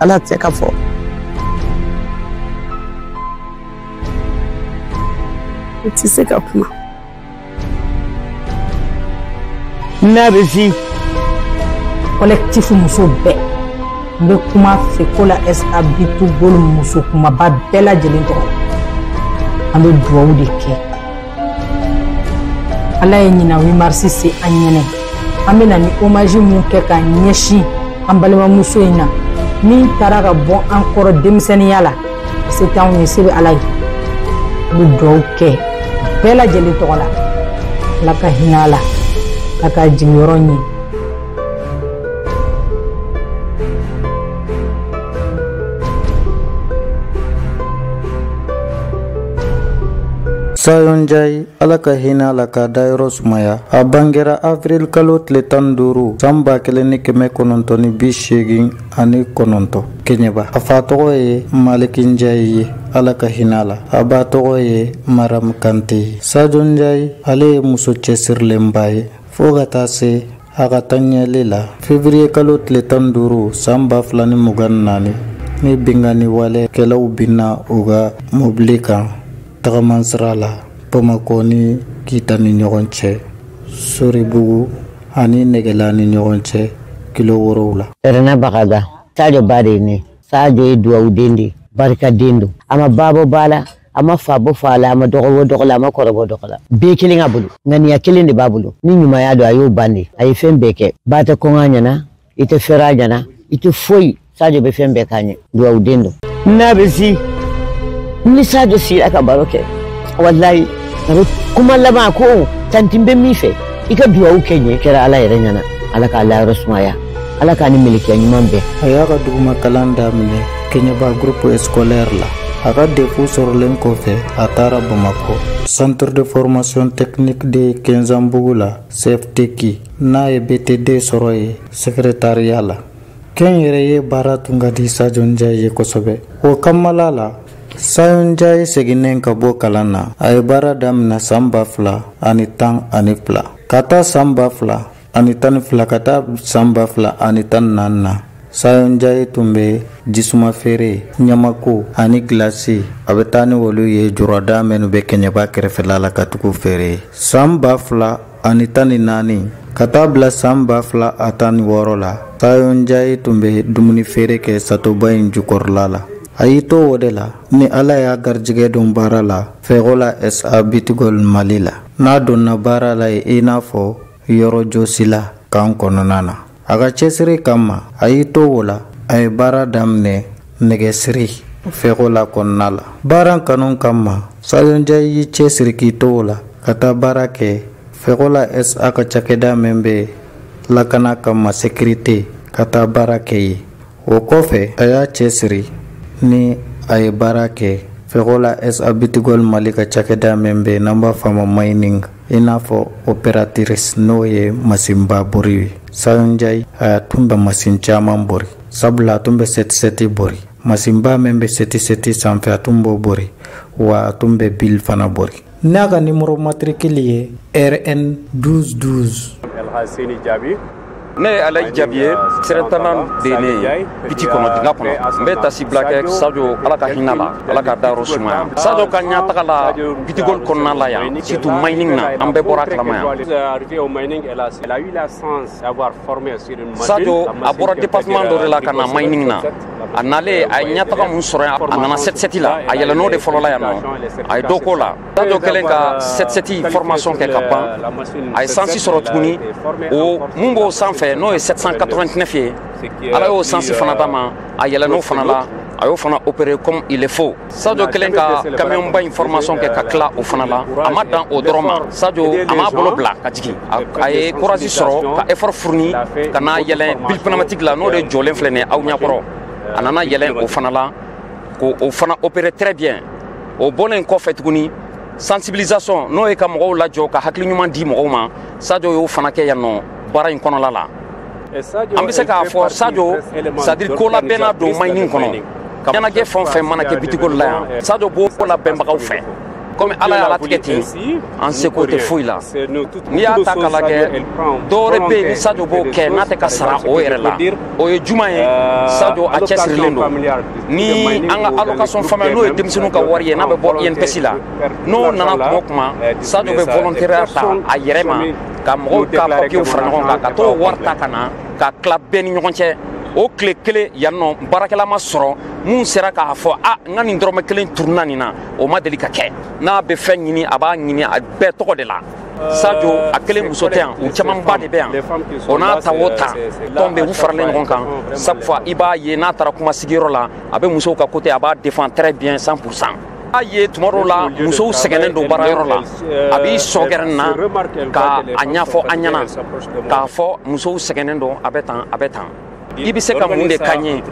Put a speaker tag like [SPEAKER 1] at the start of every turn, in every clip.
[SPEAKER 1] ala
[SPEAKER 2] tɛ ka fɔ i tɛ se ka kuma
[SPEAKER 3] n'a bɛ fi kɔlɛkitifu muso bɛɛ n bɛ kuma fɛ ko la ɛsabitu bolo muso kumaba bɛɛ lajɛlen tɔgɔ an bɛ dugawu de kɛ ala ye ɲinan wimarisi se an ɲɛnɛ an bɛna ni omaji min kɛ ka ɲɛsin an balimamuso in na min taara ka bɔ an kɔrɔ denmisɛnninya la se t'anw ye se bɛ ala ye an bɛ dugawu kɛ bɛɛ lajɛlen tɔgɔ la ala ka hinɛ a la ala ka jigiyɔrɔ ɲɛ
[SPEAKER 4] Sayonjay ala ka hinɛ la k'a dayɔrɔ sumaya a bangera avril kalo tile tan duuru san ba kelen ni kɛmɛ kɔnɔntɔn ni bi seegin ani kɔnɔntɔn keɲɛba a fa tɔgɔ ye malikinjayi ye ala ka hinɛ la a ba tɔgɔ ye maramu kante ye sajonjayi ale ye muso cɛsirilenba ye fɔɔ ka taa se a ka taɲɛli la fevriye kalo tile tan ni duuru saan b'a fila ni mugan ni naani ni binkanni wale kɛlɛw binna u ka mobili kan tagamansira la bamakɔ ni kita ni ɲɔgɔn cɛ soribugu ani negela ni ɲɔgɔn cɛ kilo worow la
[SPEAKER 5] ɛrɛna bagaga sajo ba de ye ne sajo ye duwawuden de ye barikaden don a ma baabo b'a la a ma fa bɔ fa la a ma dɔgɔ bɔ dɔgɔ la a ma kɔrɔ bɔ dɔgɔ la bɛɛ kelen ka bolo ŋaniya kelen de b'a bolo ni ɲumanya don a y'o ban de a ye fɛn bɛɛ kɛ ba tɛ kɔngɔ a ɲɛna i tɛ fɛrɛ a ɲɛna i tɛ foyi sajo bɛ fɛn bɛɛ k'a ɲɛ duwawu den don n'a bɛ si ni sajo sira ka baro kɛ walayi a bɛ kuma laban ko tantin bɛ min fɛ i ka duwawu kɛ ɲɛ kɛra ala yɛrɛ ɲɛna ala k'a layɔrɔ sumaya ala k'a ni melekiya ɲuman bɛɛ
[SPEAKER 4] a y'a ka duguma kalan daminɛ kɛɲɛba groupe scolaire la a ka defu sɔrɔlen kɔfɛ a taara bamakɔ centre de formation technique de kenzanbugu la cftki n'a ye btd sɔrɔ ye sekretariya la kɛn yɛrɛ ye baara tun ka di sajonja ye kosɛbɛ o kamala la sayonja ye seginnen ka bɔ kalan na a ye baara damina saan ba fila ani tan ani fila ka taa saan ba fila ani tan ni fila ka taa san ba fila ani tan ni naani na sayɔnjaye tun bɛ jisuma feere ɲamako ani gilasi a bɛ taa ni olu ye jɔrɔda minnu bɛ kɛɲɛba kɛrɛfɛla la ka tugu feere san ba fila ani tan ni naani ka taa bila san ba fila a tan ni wɔɔrɔ la sayɔnjaye tun bɛ dumuni feere kɛ satoba in jukɔrɔla la a y'i to o de la ni ala y'a garijɛgɛ don baara la fɛɛgɔ la sa bitigol mali la n'a donna baara la ye i n'a fɔ yɔrɔjɔsi la kan kɔnɔna na a ka cɛsiri kama a y'i to o la a ye baara daminɛ nɛgɛsiri fɛko la kɔnɔna la baara kanu kama sayonja y'i cɛsiri k'i to o la ka taa baara kɛ fɛko la sa ka cakɛda min bɛ lakana kama sekirite ka taa baara kɛ yen o kɔfɛ a y'a cɛsiri ni a ye baara kɛ fɛkɔla sa bitigol mali ka cakɛda min bɛ n'an b'a fɔ a ma mining i n'a fɔ operatrice n'o ye masinba bori ye sanjai a tun bɛ masin caman bori sabula a tun bɛ sɛtisɛti bori masinba min bɛ sɛtisɛti sanfɛ a tun b'o bori wa a tun bɛ bil fana bori n'a ka nimɔrɔ matirikili ye rn 12 12 alhaseni jaabi
[SPEAKER 6] ne ye alayi jabi ye siratanan de ne ye biti kɔnɔ dinga kɔnɔ n bɛ tasi bila kɛ sajo ala ka hinɛ la ala ka dayɔrɔ sumaya sajo ka ɲataga la bitigol kɔnɔna la yan situ mayining na an bɛɛ bɔra kalama yan sajo a bɔra departement dɔ de la ka na mayining na a nalen a ye ɲɛtaga mun sɔrɔ yan a nana sɛtisɛti la a yɛlɛn'o de fɔlɔ la yan nɔ a ye dɔ k'o la da dɔ kɛlen ka sɛtisɛti fɔrmasɔn kɛ ka ban a ye sansi sɔrɔ tuguni o mun b'o sanfɛ n'o ye 789 ye ala y'o sansi fana d'a ma a yɛlɛn'o fana la a y'o fana opere comme il est faux sajo kelen ka kamiyɔnba in fɔrmasɔn kɛ ka tila o fana la a ma dan o dɔrɔn ma sajo a m'a bolo bila ka jigin a ye kurasi sɔrɔ ka efɔri furuni ka na yɛlɛn bil pneumatique la n'o de jɔlen filɛ nin ye aw ɲɛkɔrɔ a nana yɛlɛn o fana la ko o fana opere très bien o bɔlen kɔfɛ tuguni sensibilisation n'o ye ka mɔgɔw lajɔ ka hakili ɲuman di mɔgɔw ma sajo y'o fana kɛ yan nɔ baara in kɔnɔla la an bɛ se k'a fɔ sajo sadiri kolabɛnna don maɲinin kɔnɔ ɲɛnajɛ fɛn o fɛn mana kɛ bitiko la yan sajo b'o kolabɛnbagaw fɛ komi ala y'a latigɛ ten an seko tɛ foyi la n'i y'a ta ka lajɛ dɔwɛrɛ bɛ yen ni sajo b'o kɛ n'a tɛ ka sara o yɛrɛ la o ye juma ye sajo a cɛsirilen don ni an ka allocation famille n'o ye denmisɛnninw ka wari ye n'a bɛ bɔ inps la n'o nana kuma o kuma sajo bɛ volontaire ta a yɛrɛ ma ka mɔgɔw ka papiyew fara ɲɔgɔn kan ka t'o wari ta ka na ka tila bɛɛ ni ɲɔgɔn cɛ o tile kelen yan nɔ baarakɛla ma sɔrɔ minnu sera k'a fɔ a n ka nin dɔrɔmɛ kelen turuna nin na o ma deli ka kɛ n'a bɛ fɛn ɲini a b'a ɲini a bɛɛ tɔgɔ de la sajo a kelen muso tɛ yan u camanba de bɛ yan o n'a ta o ta tɔn bɛ u faralen ɲɔgɔn kan chaque fois i b'a ye n'a taara kuma sigiyɔrɔ la a bɛ musow ka kote a b'a defend très bien 100 pour 100 a ye tuma dɔw la musow sɛgɛnnen don baara yɔrɔ la a b'i sɔgɛrɛ na ka a ɲɛfɔ an ɲɛna k'a fɔ musow sɛgɛnnen don a bɛ tan a bɛ tan i bɛ se ka mun de ka ɲɛ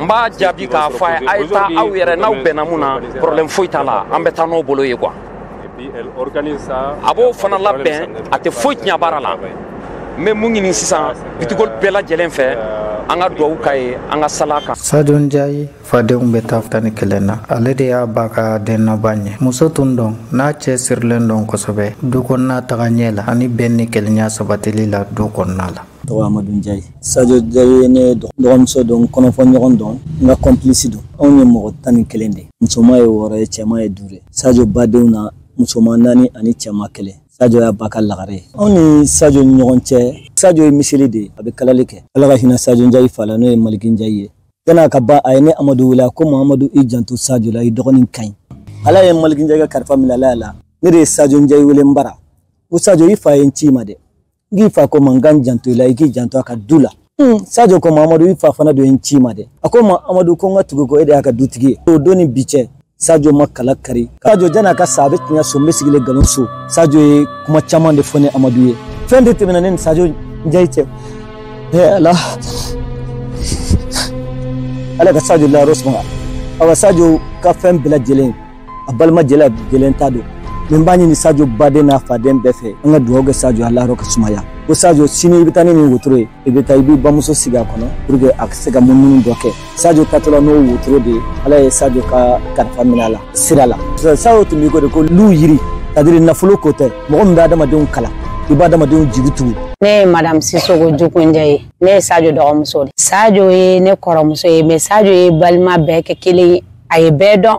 [SPEAKER 6] n b'a jaabi k'a fɔ a ye a ye taa aw yɛrɛ n'aw bɛnna mun na problème foyi t'a la an bɛ taa n'o bolo ye kuwa a b'o fana labɛn a tɛ foyi tiɲɛ baara la n bɛ mun ɲini sisan bitiko bɛɛ lajɛlen fɛ an ka duwawu ka ye an ka sala kan
[SPEAKER 4] sadon diya ye fadenw bɛ taa ta ni kelen na ale de y'a ba ka dennɔba ɲɛ muso tun dɔn n'a cɛ sirilen dɔn kosɛbɛ du kɔnɔna taga ɲɛ la ani bɛn ni kelenya sabatili la du kɔnɔna la
[SPEAKER 7] tɔgɔ amadu jayi sajo jayi ye ne dɔgɔmuso don kɔnɔfɔ ɲɔgɔn dɔn n ka kɔnpilisi don anw ye mɔgɔ tan ni kelen de musoma ye wɔɔrɔ ye cɛma ye duuru ye sajo badenw na musoma naani ani cɛma kelen sajo y'a ba ka lagare ye anw ni sajo ni ɲɔgɔn cɛ sajo ye miseli de ye a bɛ kalali kɛ ala ka hinɛ sajo jayi fa la n'o ye maliki jayi ye Yana ka ban a ye ne Amadu wele a ko Mamadu i janto Sajo la i dɔgɔnin ka ɲi Ala ye Malikinjɛkɛ kalifa minɛ Ala la ne de ye Sajo Njɛyi wele n bara ko Sajo i fa ye n ci i ma dɛ n k'i fa ko ma n ka n janto i la i k'i janto a ka du la hmm, Sajo ko Mamadu i fa fana de ye n ci i ma dɛ a ko Mamadu ko n ka tugu ko e de y'a ka dutigi ye o don ni bi cɛ sajo ma kala kari sajo jan'a ka sa a bɛ tiɲɛ so n bɛ sigilen nkalon so sajo ye kuma caman de fɔ ni amadu ye fɛn de tɛmɛna ne ni sajo njayi cɛ ee ala ala ka sajo layɔrɔ suma awa sajo ka fɛn bɛɛ lajɛlen a balima jɛla gɛlɛn ta don min b'a ɲini sajo baden n'a faden bɛɛ fɛ an ka dugawu kɛ sajo a layɔrɔ ka sumaya ko sajo sini i bɛ taa ni nin wotoro ye i bɛ taa i b'i bamuso sigi a kɔnɔ puruke a ka se ka munumunu dɔ kɛ Sadio patron n'o wotoro de ye ala ye Sadio ka kalifa minɛ a la sira la Sadio tun b'i ko de ko lu yiri kadiri nafolo ko tɛ mɔgɔ min bɛ adamadenw kalan i b'a adamadenw jigi tugu
[SPEAKER 2] ne ye madame sisoko jukunja ye ne ye sajo dɔgɔmuso de sajo ye ne kɔrɔmuso ye mais sajo ye balima bɛɛ kɛ kelen ye a ye bɛɛ dɔn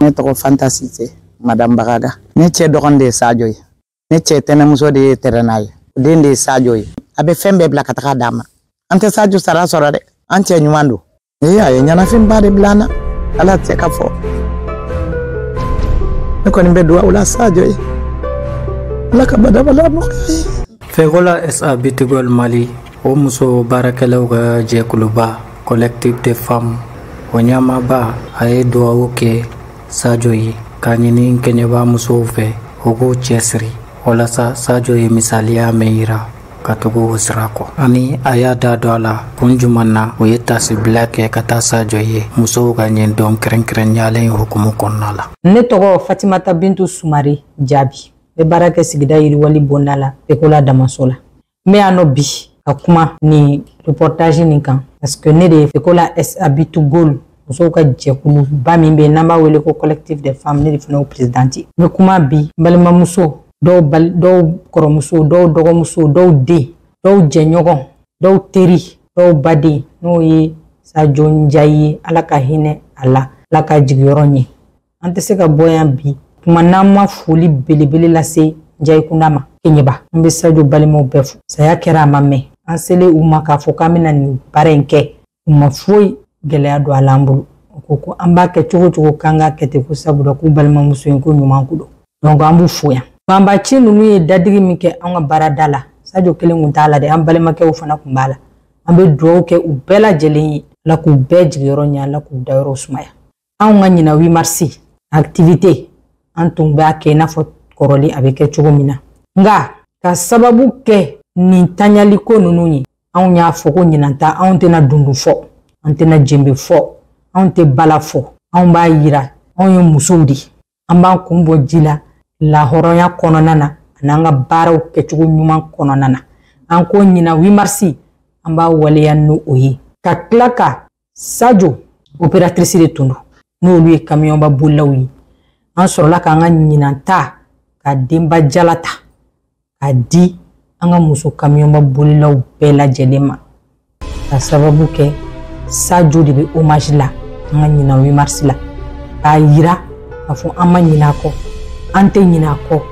[SPEAKER 2] ne
[SPEAKER 1] tɔgɔ fantasi tɛ madamu bagada ne cɛ dɔgɔnin de ye sajɔ ye ne cɛ tɛnɛmuso de ye tɛrɛnna ye den de ye sajɔ ye a bɛ fɛn bɛɛ bila ka taga d'a ma an tɛ sajɔ sara sɔrɔ dɛ an cɛ ɲuman don ee a ye ɲɛnafinba de bila an na ala tɛ ka fɔ ne kɔni bɛ dugawu la sajɔ ye ala ka badabada nɔgɔya ye
[SPEAKER 4] fɛkola sa bitigɛli mali o muso baarakɛlaw ka jɛkuluba collectif de femmes o ɲɛmaaba a ye duwawu kɛ sajo ye ka ɲini kɛɲɛba musow fɛ o k'u cɛsiri walasa sajo ye misaliya min yira ka tugu o sira kɔ ani a y'a da dɔ a la kun juman na o ye tasibila kɛ ka taa sajɔ ye musow ka ɲɛ dɔn kɛrɛnkɛrɛnyalen hukumu kɔnɔna la
[SPEAKER 3] ne tɔgɔ fatimata bintu sumari jaabi bɛ baara kɛ sigida yiriwali bonda la ekola damaso la n bɛ yan nɔ bi ka kuma nin reportage nin kan parce que ne de ye ko la sabitu gol musow ka jɛkuluba min bɛ yen n'an b'a wele ko collectif des femmes ne de fana y'o présidente ye n bɛ kuma bi n balimamuso dɔw bali dɔw kɔrɔmuso dɔw dɔgɔmuso dɔw den dɔw jɛɲɔgɔn dɔw teri dɔw baden n'o ye sajo njayi ye ala ka hinɛ a la ala ka jigiyɔrɔ ɲɛ an tɛ se ka bɔ yan bi kuma n'an ma foli belebele lase jayikunda ma keɲɛba n bɛ sajo balimaw bɛɛ fo saya kɛra a ma mɛn an selen u ma k'a fɔ k'an bɛna nin baara in kɛ u ma foyi gɛlɛya don a la an bolo u ko ko an b'a kɛ cogo cogo k'an k'a kɛ ten ko sabula k'u balimamuso in ko ɲuman ko don donc an b'u fo yan banbaci ninnu ye dadigi min kɛ an ka baarada la sajo kelen kun t'a la dɛ an balimakɛw fana kun b'a la an bɛ dugawu kɛ u bɛɛ lajɛlen ye ala k'u bɛɛ jigiyɔrɔ ɲɛ ala k'u dayɔrɔ sumaya anw ka ɲina wimarisi activité an tun b'a kɛ i n'a fɔ kɔrɔlen a bɛ kɛ cogo min na nka ka sababu kɛ nin taɲaliko ninnu ye anw y'a fɔ ko ɲinan ta anw tɛna dundu fɔ an tɛna jenbe fɔ anw tɛ bala fɔ anw b'a yira anw ye musow de an b'an kun bɔ ji la lahɔrɔnya kɔnɔna na an'an ka baaraw kɛcogo ɲuman kɔnɔna na an ko ɲina wimarisi an b'a waleya ni o ye ka tila ka sajo operatirisi de tun don n'olu ye kamiyɔnba bolilaw ye an sɔrɔla k'an ka ɲinan ta ka denba jala ta k'a di an ka muso kamiyɔnba bolilaw bɛɛ lajɛlen ma ka sababu kɛ sajo de bɛ omage la an ka ɲina wimarisi la k'a yira k'a fɔ an ma ɲina a kɔ an tɛ ɲina a kɔ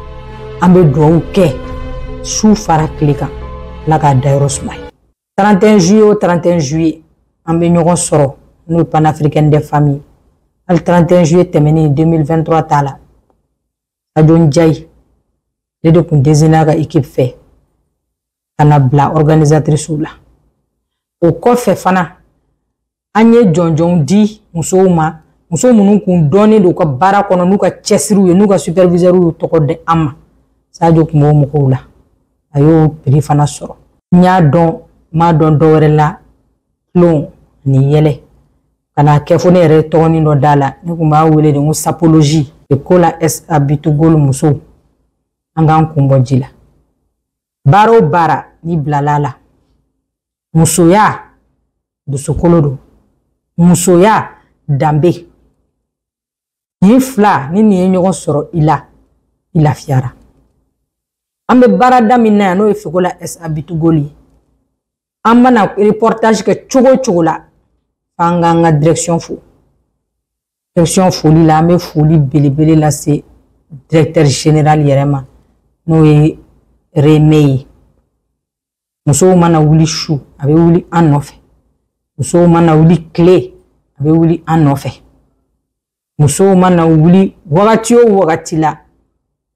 [SPEAKER 3] an bɛ dugawu kɛ su fara tile kan ala k'a dayɔrɔ suma ye 31 juillet o 31 juillet an bɛ ɲɔgɔn sɔrɔ n'o ye panafricaine de famille hali 31 juillet tɛmɛnen 2023 t'a la Adon Jai ne de kun désigna ka équipe fɛ ka na bila organisatrice la o kɔfɛ fana an ye jɔnjɔnw di musow ma muso minnu kun dɔnnen don u ka baara kɔnɔ n'u ka cɛsiriw ye n'u ka superviseur y'u tɔgɔ di an ma Sadio kun b'o mɔgɔw la a y'o prix fana sɔrɔ n y'a dɔn n m'a dɔn dɔwɛrɛ la tulon ni yɛlɛ ka n'a kɛ fo ne yɛrɛ tɔgɔnin dɔ da la ne kun b'a wele de ko sapolozi ko la sa bitugol muso an k'an kun bɔ ji la baara o baara n'i bilala la musoya dusukolo don musoya danbe nin fila ni nin ye ɲɔgɔn sɔrɔ i la i lafiyara an bɛ baarada min na yan n'o ye feko la sabitugoli ye an mana reportage kɛ cogo o cogo la f'an k'an ka direction fo direction foli la an bɛ foli belebele lase directeur général yɛrɛ ma n'o ye reme ye musow mana wuli su a bɛ wuli an nɔfɛ musow mana wuli tile a bɛ wuli an nɔfɛ musow mana wuli wagati o wagati la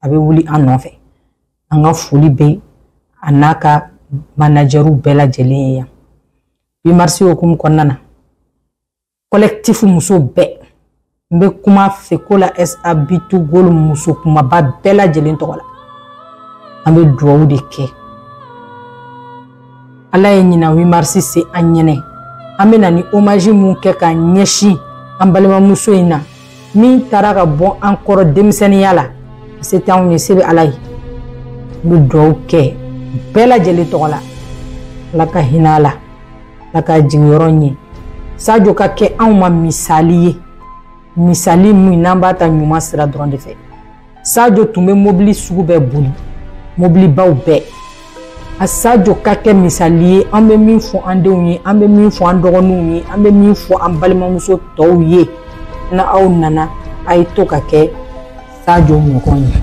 [SPEAKER 3] a bɛ wuli an nɔfɛ an ka foli bɛ a n'a ka manajɛriw bɛɛ lajɛlen ye yan bi marisi hukumu kɔnɔna na collectif muso bɛɛ n bɛ kuma fɛ ko la SABITU Gol muso kumaba bɛɛ lajɛlen tɔgɔ la an bɛ dugawu de kɛ ala ye ɲina 8 marisi se an ɲɛnɛ an bɛ na ni hommage mun kɛ ka ɲɛsin an balimamuso in na min taara ka bɔ an kɔrɔ denmisɛnninya la se tɛ anw ye se bɛ ala ye n bɛ dugawu kɛ bɛɛ lajɛlen tɔgɔ la ala ka hinɛ a la ala ka jigiyɔrɔ ɲɛ sajo ka kɛ anw ma misali ye misali min n'an b'a ta ɲuman sira dɔrɔn de fɛ sajo tun bɛ mobili sugu bɛɛ boli mobilibaw bɛɛ a sajo ka kɛ misali ye an bɛ min fɔ an denw ye an bɛ min fɔ an dɔgɔninw ye an bɛ min fɔ an balimamuso tɔw ye na aw nana a ye to ka kɛ sajo ɲɔgɔn ye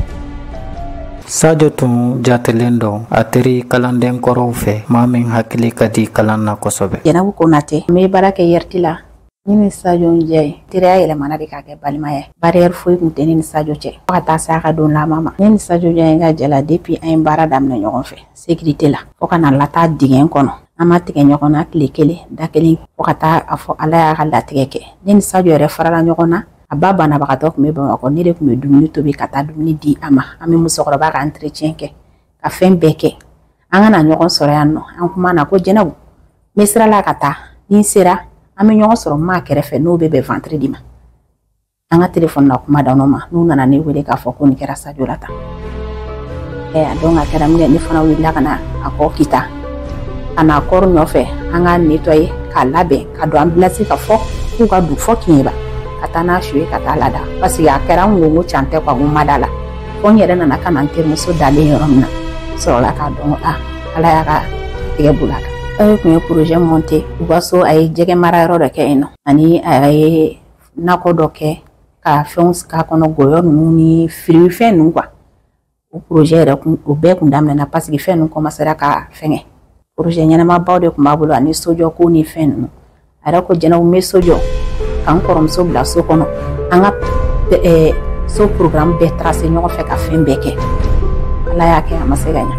[SPEAKER 4] sajo tun jatelen dɔ a teri kalanden kɔrɔw fɛ maa min hakili ka di kalan na kosɛbɛ
[SPEAKER 8] jɛnabu konatɛ n bɛ baara kɛ yɛrɛti la Ne ni Sajo n jɛ ye teriya yɛlɛmana de k'a kɛ balimaya ye bariyɛri foyi tun tɛ ne ni Sajo cɛ fo ka taa se a ka don laban ma ne ni Sajo jɛ ye ka jɛ la depuis an ye baara daminɛ ɲɔgɔn fɛ sécurité la fo ka na lataa dingɛn kɔnɔ an ma tigɛ ɲɔgɔn na tile kelen da kelen fo ka taa a fɔ ala y'a ka latigɛ kɛ ne ni Sajo yɛrɛ farala ɲɔgɔn na a ba banabagatɔ tun bɛ bamakɔ ne de tun bɛ dumuni tobi ka taa dumuni di a ma an bɛ musokɔrɔba ka entretien kɛ ka fɛn bɛɛ kɛ an kana ɲɔgɔn sɔrɔ yan nɔ an kuma na ko jɛnɛw n bɛ sira la ka taa ni n sera an bɛ ɲɔgɔn sɔrɔ maa kɛrɛfɛ n'o bɛ bɛn vantiri de ma an ka telefɔni na kuma dan ma n'u nana ne wele k'a fɔ ko nin kɛra sajo la tan ɛ a dɔn ka kɛra min kɛ ne fana wulila ka na a kɔ kita ka na kɔri nɔfɛ an k'a netɔye k'a labɛn ka don an bilasi ka fɔ k'u ka du fɔ kiɲeba ka taa n'a su ye ka taa lada paseke a kɛra n ko n ko can tɛ kuwa n ko ma da la fo n yɛrɛ nana ka na n terimuso dalen yɔrɔ min na sɔrɔla k'a dɔn ko a ala y'a ka tigɛ bula kan aw ye kun ye projet monte u ka so a ye jɛgɛ mara yɔrɔ dɔ kɛ yen nɔ ani a ye nakɔ dɔ kɛ ka fɛnw k'a kɔnɔ gɔyɔ ninnu ni firifɛn ninnu kuwa o projet yɛrɛ kun o bɛɛ kun daminɛna paseke fɛn ninnu kɔmasera ka fɛngɛ projet ɲɛnamabaw de kun b'a bolo ani sojɔko ni fɛn ninnu a yɛrɛ ko jɛnɛ n bɛ so jɔ ka n kɔrɔmuso bila so kɔnɔ an ka so program bɛɛ taga se ɲɔgɔn fɛ ka fɛn bɛɛ kɛ ala y'a kɛ a ma se ka ɲɛ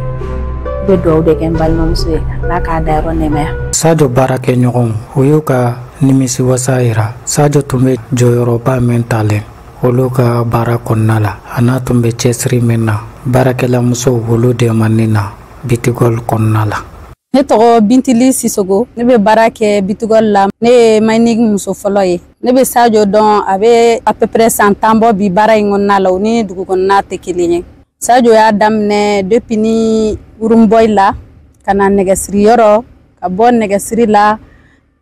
[SPEAKER 8] bɛ dugawu de kɛ n balimamuso ye ala k'a da yɔrɔ nɛmaya
[SPEAKER 4] sajɔ baara kɛ ɲɔgɔnw o y'u ka nimisi wasa yira sajɔ tun bɛ jɔyɔrɔba min talen olu ka baara kɔnɔna la a n'a tun bɛ cɛsiri min na baarakɛlamusow olu dɛmɛni na bitigɔli kɔnɔna la
[SPEAKER 9] ne tɔgɔ bintili sisogo ne bɛ baara kɛ bitugɔli la ne ye mayinigi muso fɔlɔ ye ne bɛ sajo dɔn a bɛ à peu près san tan bɔ bi baara in kɔnɔna la o ni dugu kɔnɔna tɛ kelen ye sajo y'a daminɛ depuis ni wurunbɔyi la ka na nɛgɛsiriyɔrɔ ka bɔ nɛgɛsiri la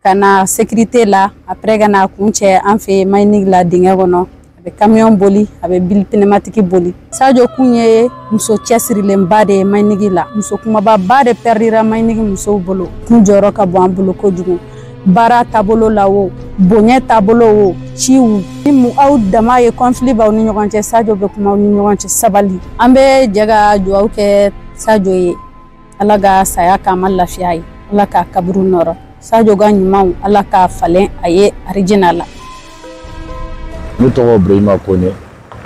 [SPEAKER 9] ka na sekirite la apre ka na kun cɛ an fɛ mayinigi la dingɛ kɔnɔ a bɛ kamiyɔn boli a bɛ bili pnematiki boli sajo kun ye muso cɛsirilenba de ye mayinigi la muso kumababa de pɛridira mayinigi musow bolo kun jɔyɔrɔ ka bɔ an bolo kojugu baara taabolo la o bonya taabolo o ciw ni mu aw dama ye kɔnfili b'aw ni ɲɔgɔn cɛ sajo bɛ kuma aw ni ɲɔgɔn cɛ sabali an bɛ jɛ ka dugawu kɛ sajo ye ala ka saya k'a ma lafiya ye ala k'a kaburu nɔrɔ sajo ka ɲumanw ala k'a falen a ye arijina la
[SPEAKER 10] ne tɔgɔ burahima kone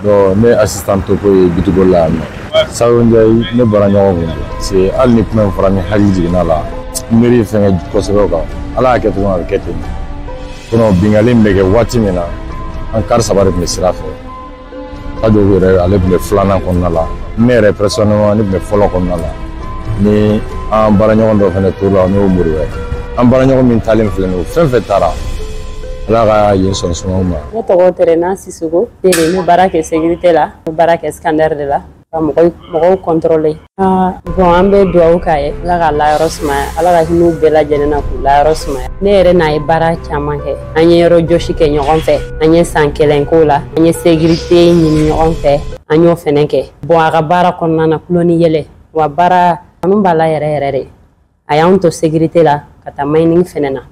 [SPEAKER 10] donc ne assistant toko ye bitigo la yan nɔ sago njayi ne bara ɲɔgɔn kun se hali ni kuma in fɔra ni hakili jiginna la n miiri fɛngɛ kosɛbɛ o kan ala y'a kɛ cogo a bɛ kɛ ten kono bingali min bɛ kɛ waati min na an kari saba de tun bɛ sira fɛ radio yɛrɛ ale tun bɛ filanan kɔnɔna la ne yɛrɛ personnellement ne tun bɛ fɔlɔ kɔnɔna la ni an baaraɲɔgɔn dɔ fana to la n'o ye moriba ye an baaraɲɔgɔn min taalen filɛ nin ye o fɛn fɛn taara ala ka yen sɔn sumaw ma
[SPEAKER 11] ne tɔgɔ tɛrɛna sisoko tere ne baara kɛ sécurité la ne baara kɛ scandaire de la ka mɔgɔw mɔgɔw kɔntɔrɔle bɔn an bɛ dugawu k'a ye ala k'a layɔrɔ sumaya ala ka hinɛw bɛɛ lajɛlen na k'u layɔrɔ sumaya ne yɛrɛ n'a ye baara caman kɛ an ye yɔrɔ jɔsi kɛ ɲɔgɔn fɛ an ye san kelen k'o la an ye segirite ɲini ɲɔgɔn fɛ an y'o fɛnɛ kɛ bɔn a ka baara kɔnɔna na kulon ni yɛlɛ wa baara kanu b'a la yɛrɛ yɛrɛ de a y'an to segirite la ka taa mayiningi fɛnɛ na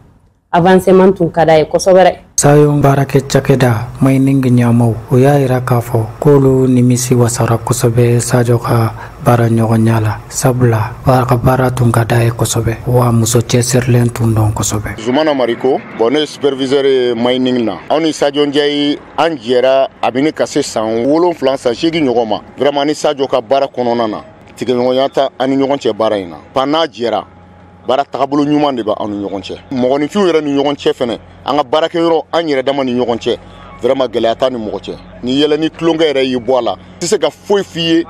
[SPEAKER 11] avanseman tun ka d'a ye kosɛbɛ
[SPEAKER 4] sayon baarakɛ cakɛda mayiningi ɲamaw o y'a yira k'a fɔ k'olu nimisi wasara kosɛbɛ sajɔ ka baara ɲɔgɔnya la sabula baara ka baara tun ka d'a ye kosɛbɛ wa muso cɛsirilen tun dɔn kosɛbɛ
[SPEAKER 12] zumana mariko bɔn ne superviseur ye mayiningi na anw ni sajɔ jɛyi an jɛra a bini ka se san wolonfila san seegi ɲɔgɔn ma vraiment ni sajɔ ka baara kɔnɔna na tigɛɲɔgɔnya ta an ni ɲɔgɔn cɛ baara in na pa n'a jɛra baara tagabolo ɲuman de bɛ an ni ɲɔgɔn cɛ mɔgɔninfinw yɛrɛ ni ɲɔgɔn cɛ fɛnɛ an ka baarakɛ yɔrɔ an yɛrɛ dama ni ɲɔgɔn cɛ vraiment gɛlɛya t'a ni mɔgɔ cɛ ni yɛlɛ ni tulonkɛ yɛrɛ y'i bɔ a la tɛ se ka foyi f'i ye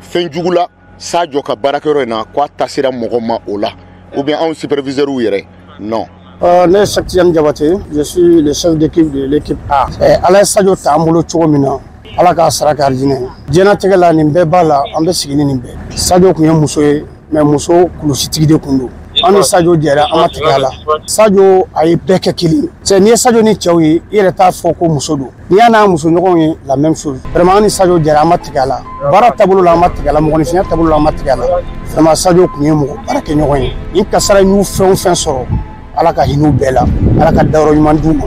[SPEAKER 12] fɛn jugu la sa jɔ ka baarakɛyɔrɔ in na k'a ta sera mɔgɔ ma o la ou bien anw superviseurs yɛrɛ non
[SPEAKER 13] Euh, ne ye Sakitiani Jabate je suis le chef d'équipe de l'équipe A eh, Ala ye sajo ta an bolo cogo min na Ala k'a sara kɛ arijinɛ ye diɲɛnatigɛ la nin bɛɛ b'a la an bɛ sigi ni nin bɛɛ sajo tun ye muso ye mais muso kulusitigi de tun don an ni sajo jɛra an ma tigɛ a la sajo a ye bɛɛ kɛ kelen ye n'i ye sajo ni cɛw ye i yɛrɛ t'a fɔ ko muso don N'i y'a n'a muso ɲɔgɔnw ye la même chose vraiment an ni Sajo jɛra an ma tigɛ a la baara taabolo la an ma tigɛ a la mɔgɔninfinya taabolo la an ma tigɛ a la vraiment Sajo tun ye mɔgɔ baara kɛ ɲɔgɔn ye ni kasara y'u fɛn o fɛn sɔrɔ Ala ka hin'u bɛɛ la Ala ka dayɔrɔ ɲuman d'u ma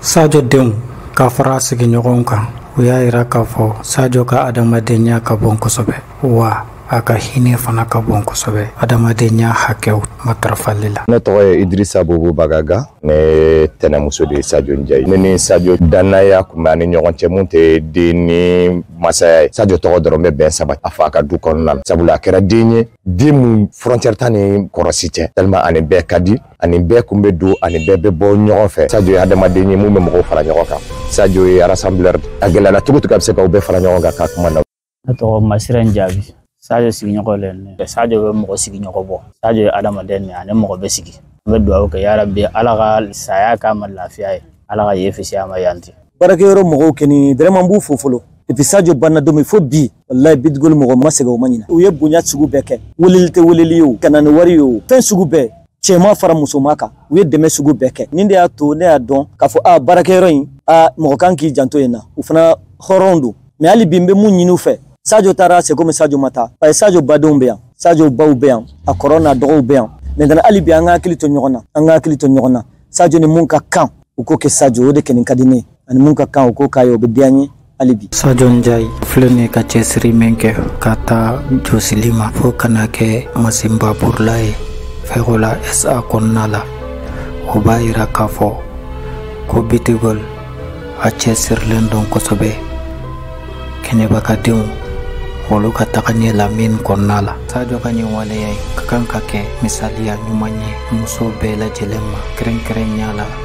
[SPEAKER 4] Sajo denw ka fara sigiɲɔgɔnw kan u y'a jira k'a fɔ Sajo ka adamadenya ka bon kosɛbɛ wa a ka hinɛ fana ka bon kosɛbɛ adamadenya hakɛw matarafali la
[SPEAKER 10] ne tɔgɔ ye idirisa bobo bagaga ne tɛnɛmuso de ye sajo jayi ne ni sajo dannaya kun bɛ ani ɲɔgɔn cɛ mun tɛ den ni masaya ye sajo tɔgɔ dɔrɔn bɛ bɛn saba a fa ka du kɔnɔna na sabula a kɛra den ye den mun frontiɛre ta ni kɔrɔsi cɛ tɛlima ani bɛɛ ka di ani bɛɛ kun bɛ don ani bɛɛ bɛ bɔ ɲɔgɔn fɛ sajo ye adamaden ye mun bɛ mɔgɔw fara ɲɔgɔn kan sajo ye rassembler a gɛlɛyara cogo cogo a bɛ se k'aw bɛɛ fara ɲɔgɔn kan k'a kuma na
[SPEAKER 14] Ne tɔgɔ Masira Jaabi. Sajo sigiɲɔgɔn lɛ ne. Sajo bɛ mɔgɔ sigiɲɔgɔn bɔ. Sajo ye adamaden ne ani mɔgɔ bɛ sigi. An bɛ dugawu kɛ yarabi Ala ka saya k'a ma lafiya ye. Ala ka ye fisiya ma yan ten.
[SPEAKER 7] Baarakɛyɔrɔ mɔgɔw kɛni vraiment n b'u fo fɔlɔ. Et puis Sajo banna don min fo bi walayi Bitgol mɔgɔ ma sɛgɛn u ma ɲinɛ. U ye bonya sugu bɛɛ kɛ. Weleli tɛ weleli ye o, ka na ni wari ye o, fɛn sugu bɛɛ. cɛma fara musoma kan u ye dɛmɛ sugu bɛɛ kɛ nin de y'a to ne y'a dɔn k'a fɔ a baarakɛyɔrɔ in a mɔgɔ kan k'i janto yen na u fana hɔrɔnw don mɛ hali bi n bɛ mun ɲini u fɛ sajo taara se komi sajo ma taa paseke sajo badenw bɛ yan sajo baw bɛ yan a kɔrɔ n'a dɔgɔw bɛ yan mɛtana hali bi an ka hakili to ɲɔgɔn na an ka hakili to ɲɔgɔn na sajo ni mun ka kan u k'o kɛ sajo o de kɛnin ka di ne ye ani mun ka kan u k'o k'a ye o bɛ diya n ye hali bi
[SPEAKER 4] sajo jai filɛ nin ye ka cɛsiri min kɛ ka taa jɔsili ma fɔɔ kana kɛ masenbaburula ye fɛko la sa kɔnɔna la o b'a yira k'a fɔ ko bitigol a cɛsirilen don kosɛbɛ kɛnɛbagadenw olu ka taga ɲɛ la min kɔnɔna la sajɔ ka ɲɛ waleya ye ka kan ka kɛ misaliya ɲuman ye muso bɛɛ lajɛlen ma kɛrɛnkɛrɛnya la